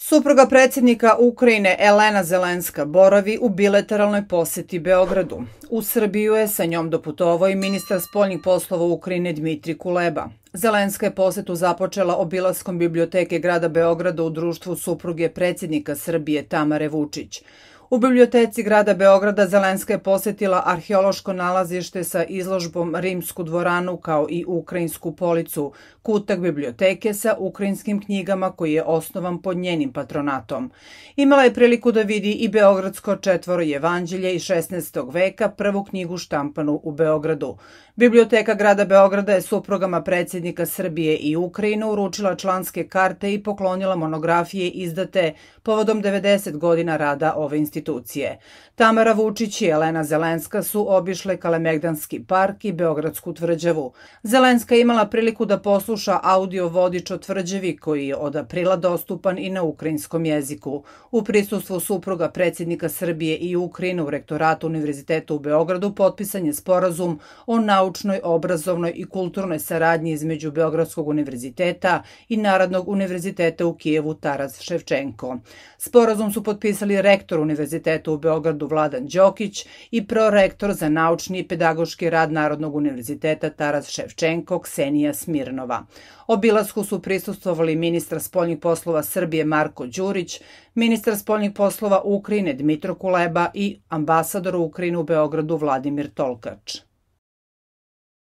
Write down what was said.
Supruga predsjednika Ukrajine Elena Zelenska boravi u bilateralnoj poseti Beogradu. U Srbiju je sa njom doputovao i ministar spoljnih poslova Ukrajine Dmitri Kuleba. Zelenska je posetu započela obilaskom biblioteke grada Beograda u društvu supruge predsjednika Srbije Tamare Vučić. U biblioteci grada Beograda Zelenska je posetila arheološko nalazište sa izložbom Rimsku dvoranu kao i Ukrajinsku policu, kutak biblioteke sa ukrajinskim knjigama koji je osnovan pod njenim patronatom. Imala je priliku da vidi i Beogradsko četvoro evanđelje iz 16. veka, prvu knjigu štampanu u Beogradu. Biblioteka grada Beograda je suprugama predsjednika Srbije i Ukrajine uručila članske karte i poklonila monografije izdate povodom 90 godina rada ove institucije. Tamara Vučić i Elena Zelenska su obišle Kalemegdanski park i Beogradsku tvrđavu. Zelenska je imala priliku da posluša audio vodič o tvrđavi koji je od aprila dostupan i na ukrajinskom jeziku. U prisustvu supruga predsjednika Srbije i Ukrajine u rektoratu Univerziteta u Beogradu potpisan je sporazum o naučnoj, obrazovnoj i kulturnoj saradnji između Beogradskog univerziteta i Narodnog univerziteta u Kijevu Taras Ševčenko. Sporazum su potpisali rektor Univerziteta u Beogradu Vladan Đokić i prorektor za naučni i pedagoški rad Narodnog univerziteta Taras Ševčenko Ksenija Smirnova. Obilasku su prisustovali ministar spoljnih poslova Srbije Marko Đurić, ministar spoljnih poslova Ukrajine Dmitro Kuleba i ambasador Ukrajine u Beogradu Vladimir Tolkač.